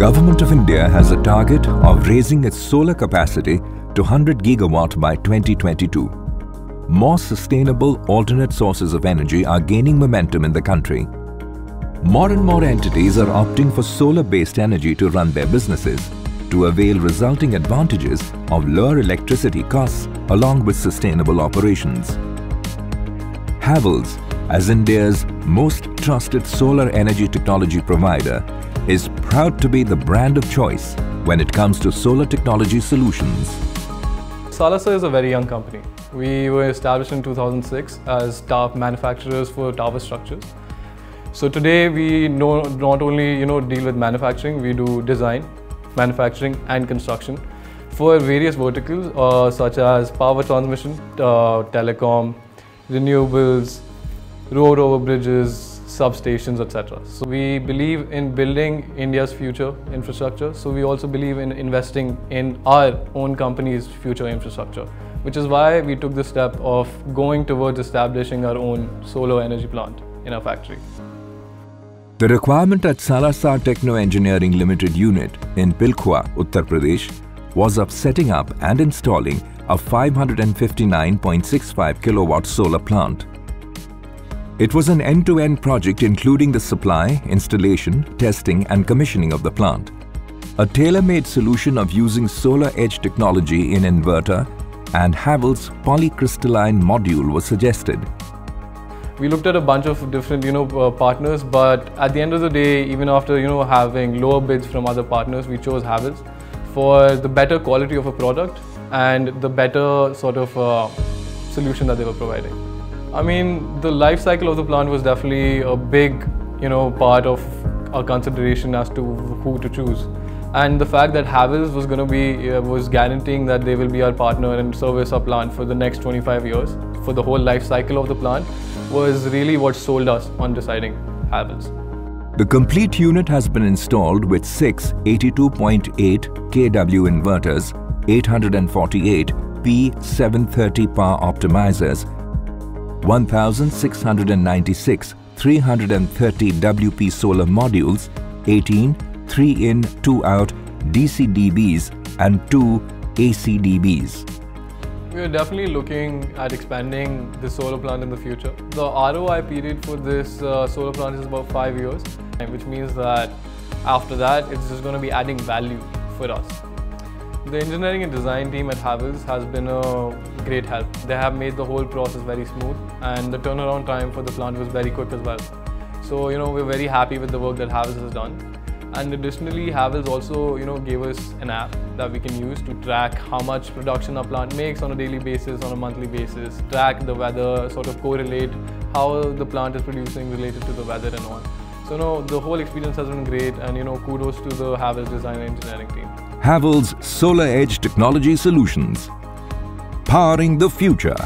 Government of India has a target of raising its solar capacity to 100 gigawatt by 2022. More sustainable alternate sources of energy are gaining momentum in the country. More and more entities are opting for solar-based energy to run their businesses to avail resulting advantages of lower electricity costs along with sustainable operations. Havells, as India's most trusted solar energy technology provider, is proud to be the brand of choice when it comes to solar technology solutions. Salasar is a very young company. We were established in 2006 as tower manufacturers for tower structures. So today we know not only you know deal with manufacturing, we do design, manufacturing and construction for various verticals uh, such as power transmission, uh, telecom, renewables, road over bridges, substations, etc. So we believe in building India's future infrastructure. So we also believe in investing in our own company's future infrastructure, which is why we took the step of going towards establishing our own solar energy plant in our factory. The requirement at Salasar Techno Engineering Limited unit in Pilkhua, Uttar Pradesh was of setting up and installing a 559.65 kilowatt solar plant. It was an end-to-end -end project including the supply, installation, testing and commissioning of the plant. A tailor-made solution of using SolarEdge technology in inverter and Havells polycrystalline module was suggested. We looked at a bunch of different, you know, uh, partners, but at the end of the day, even after, you know, having lower bids from other partners, we chose Havells for the better quality of a product and the better sort of uh, solution that they were providing. I mean, the life cycle of the plant was definitely a big, you know, part of our consideration as to who to choose. And the fact that Havells was going to be, uh, was guaranteeing that they will be our partner and service our plant for the next 25 years, for the whole life cycle of the plant, was really what sold us on deciding Havells. The complete unit has been installed with six 82.8 kW inverters, 848 P730 power optimizers, 1696 330 WP solar modules, 18 3 in 2 out DC-DBs and 2 AC-DBs. We are definitely looking at expanding the solar plant in the future. The ROI period for this uh, solar plant is about 5 years, which means that after that it's just going to be adding value for us. The engineering and design team at Havells has been a great help. They have made the whole process very smooth and the turnaround time for the plant was very quick as well. So, you know, we're very happy with the work that Havells has done. And additionally, Havells also, you know, gave us an app that we can use to track how much production our plant makes on a daily basis, on a monthly basis, track the weather, sort of correlate how the plant is producing related to the weather and all. So, know, the whole experience has been great and, you know, kudos to the Havells design and engineering team. Havells SolarEdge Technology Solutions. Powering the future.